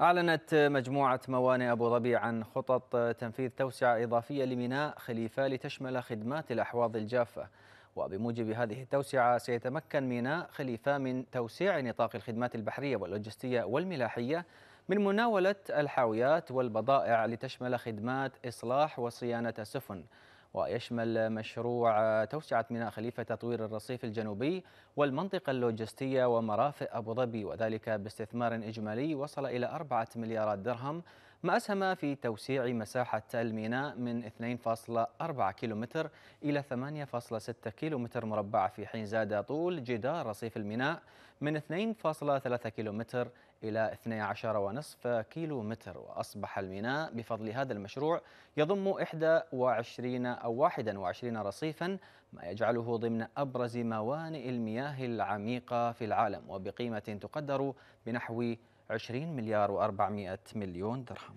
أعلنت مجموعة موانئ أبو ظبي عن خطط تنفيذ توسعة إضافية لميناء خليفة لتشمل خدمات الأحواض الجافة. وبموجب هذه التوسعة سيتمكن ميناء خليفة من توسيع نطاق الخدمات البحرية واللوجستية والملاحية من مناولة الحاويات والبضائع لتشمل خدمات إصلاح وصيانة السفن. ويشمل مشروع توسعة ميناء خليفة تطوير الرصيف الجنوبي والمنطقة اللوجستية ومرافق أبو ظبي وذلك باستثمار إجمالي وصل إلى أربعة مليارات درهم. ما أسهم في توسيع مساحة الميناء من 2.4 كيلومتر إلى 8.6 كيلومتر مربع في حين زاد طول جدار رصيف الميناء من 2.3 كيلومتر إلى 12.5 كيلومتر. وأصبح الميناء بفضل هذا المشروع يضم 21 أو 21 رصيفا ما يجعله ضمن أبرز موانئ المياه العميقة في العالم وبقيمة تقدر بنحو 20 مليار و400 مليون درهم.